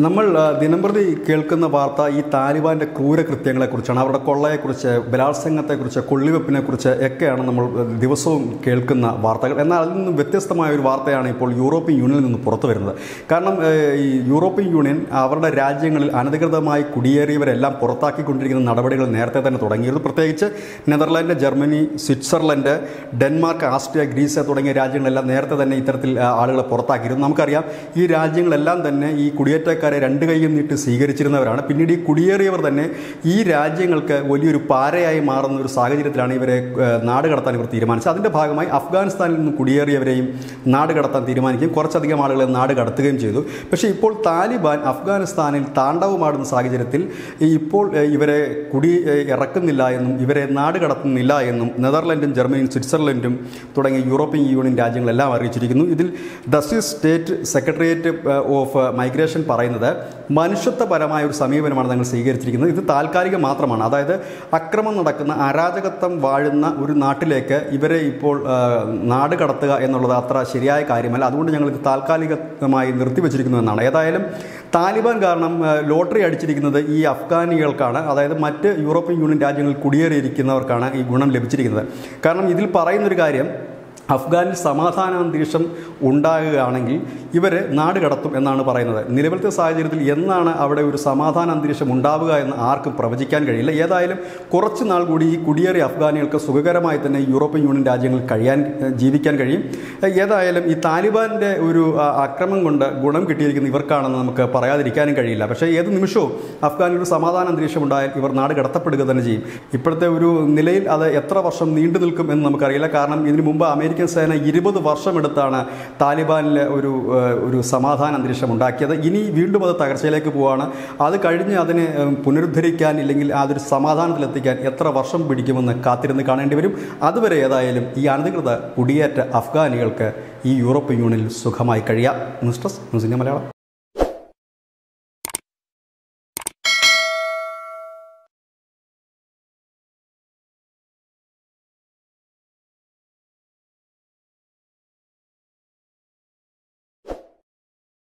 നമ്മൾ ദിനംപ്രതി കേൾക്കുന്ന വാർത്ത ഈ താലിബാന്റെ ക്രൂരകൃത്യങ്ങളെക്കുറിച്ചാണ് അവരുടെ കൊള്ളയെക്കുറിച്ച് ബലാത്സംഗത്തെക്കുറിച്ച് കൊള്ളിവെപ്പിനെക്കുറിച്ച് ഒക്കെയാണ് നമ്മൾ ദിവസവും കേൾക്കുന്ന വാർത്തകൾ. എന്നാൽ അതിൽ നിന്നും വ്യത്യസ്തമായ ഒരു വാർത്തയാണ് ഇപ്പോൾ യൂറോപ്യൻ യൂണിയനിൽ നിന്ന് പുറത്തു വരുന്നത്. കാരണം ഈ യൂറോപ്യൻ യൂണിയൻ അവരുടെ രാജ്യങ്ങളിൽ അനധികൃതമായി കുടിയേറിയവരെല്ലാം പുറത്താക്കിക്കൊണ്ടിരിക്കുന്ന നടപടികൾ നേരത്തെ തന്നെ തുടങ്ങിയിരുന്നു. പ്രത്യേകിച്ച് Netherland Germany Switzerland Denmark Austria Greece തുടങ്ങിയ രാജ്യങ്ങളെല്ലാം നേരത്തെ തന്നെ ഇത്തരത്തിൽ ആളുകളെ പുറത്താക്കിയിരുന്നു. നമുക്കറിയാം ഈ രാജ്യങ്ങളെല്ലാം തന്നെ ഈ കുടിയേറ്റക്കാരെ രണ്ട് കൈയും നീട്ടി സ്വീകരിച്ചിരുന്നവരാണ്. പിന്നീട് ഈ കുടിയേറിയവർ തന്നെ ഈ രാജ്യങ്ങൾക്ക് വലിയൊരു പാരയായി മാറുന്ന ഒരു സാഹചര്യത്തിലാണ് ഇവരെ നാട് കടത്താൻ ഇവർ തീരുമാനിച്ചത്. അതിന്റെ ഭാഗമായി അഫ്ഗാനിസ്ഥാനിൽ നിന്ന് കുടിയേറിയവരെയും നാട് കടത്താൻ തീരുമാനിക്കുകയും കുറച്ചധികം ആളുകളെ നാട് കടത്തുകയും ചെയ്തു. പക്ഷേ ഇപ്പോൾ താലിബാൻ അഫ്ഗാനിസ്ഥാനിൽ താണ്ഡവമാടുന്ന സാഹചര്യത്തിൽ ഇപ്പോൾ ഇവരെ കുടി ഇറക്കുന്നില്ല എന്നും ഇവരെ നാട് കടത്തുന്നില്ല എന്നും നെതർലൻഡും ജർമ്മനിയും സ്വിറ്റ്സർലൻഡും തുടങ്ങിയ യൂറോപ്യൻ യൂണിയൻ രാജ്യങ്ങളെല്ലാം അറിയിച്ചിരിക്കുന്നു. ഇതിൽ ഡസ്റ്റിസ് സ്റ്റേറ്റ് സെക്രട്ടേറിയറ്റ് ഓഫ് മൈഗ്രേഷൻ പറയുന്നത് മനുഷ്യത്വപരമായ ഒരു സമീപനമാണ് ഞങ്ങൾ സ്വീകരിച്ചിരിക്കുന്നത്. ഇത് താൽക്കാലികം മാത്രമാണ്. അതായത് അക്രമം നടക്കുന്ന അരാജകത്വം വാഴുന്ന ഒരു നാട്ടിലേക്ക് ഇവരെ ഇപ്പോൾ നാട് കടത്തുക എന്നുള്ളത് അത്ര ശരിയായ കാര്യമല്ല. അതുകൊണ്ട് ഞങ്ങൾ ഇത് താൽക്കാലികമായി നിർത്തിവെച്ചിരിക്കുന്നു എന്നാണ്. ഏതായാലും താലിബാൻ കാരണം ലോട്ടറി അടിച്ചിരിക്കുന്നത് ഈ അഫ്ഗാനികൾക്കാണ്. അതായത് മറ്റ് യൂറോപ്യൻ യൂണിയൻ രാജ്യങ്ങളിൽ കുടിയേറിയിരിക്കുന്നവർക്കാണ് ഈ ഗുണം ലഭിച്ചിരിക്കുന്നത്. കാരണം ഇതിൽ പറയുന്നൊരു കാര്യം അഫ്ഗാനിൽ സമാധാന അന്തരീക്ഷം ഉണ്ടാകുകയാണെങ്കിൽ ഇവരെ നാട് കടത്തും എന്നാണ് പറയുന്നത്. നിലവിലത്തെ സാഹചര്യത്തിൽ എന്നാണ് അവിടെ ഒരു സമാധാന അന്തരീക്ഷം ഉണ്ടാവുക എന്ന് ആർക്കും പ്രവചിക്കാൻ കഴിയില്ല. ഏതായാലും കുറച്ച് നാൾ കൂടി ഈ കുടിയേറിയ അഫ്ഗാനികൾക്ക് സുഖകരമായി തന്നെ യൂറോപ്യൻ യൂണിയൻ രാജ്യങ്ങളിൽ കഴിയാൻ ജീവിക്കാൻ കഴിയും. ഏതായാലും ഈ താലിബാന്റെ ഒരു അക്രമം കൊണ്ട് ഗുണം കിട്ടിയിരിക്കുന്ന ഇവർക്കാണെന്ന് നമുക്ക് പറയാതിരിക്കാനും കഴിയില്ല. പക്ഷേ ഏത് നിമിഷവും അഫ്ഗാനിൽ ഒരു സമാധാന അന്തരീക്ഷം ഉണ്ടായാൽ ഇവർ നാട് കടത്തപ്പെടുക തന്നെ ചെയ്യും. ഇപ്പോഴത്തെ ഒരു നിലയിൽ അത് എത്ര വർഷം നീണ്ടു നിൽക്കും എന്ന് നമുക്കറിയില്ല. കാരണം ഇതിനു മുമ്പ് അമേരിക്കൻ സേന ഇരുപത് വർഷമെടുത്താണ് താലിബാനിൽ ഒരു ഒരു സമാധാന അന്തരീക്ഷം ഉണ്ടാക്കിയത്. ഇനി വീണ്ടും അത് തകർച്ചയിലേക്ക് പോവുകയാണ് അത് കഴിഞ്ഞ് അതിനെ പുനരുദ്ധരിക്കാൻ ഇല്ലെങ്കിൽ അതൊരു സമാധാനത്തിലെത്തിക്കാൻ എത്ര വർഷം പിടിക്കുമെന്ന് കാത്തിരുന്ന് കാണേണ്ടി വരും. അതുവരെ ഏതായാലും ഈ അനധികൃത കുടിയേറ്റ അഫ്ഗാനികൾക്ക് ഈ യൂറോപ്യൻ യൂണിയനിൽ സുഖമായി കഴിയാം. ന്യൂസ് ഡെസ്ക് ന്യൂസിന്റെ മലയാളം.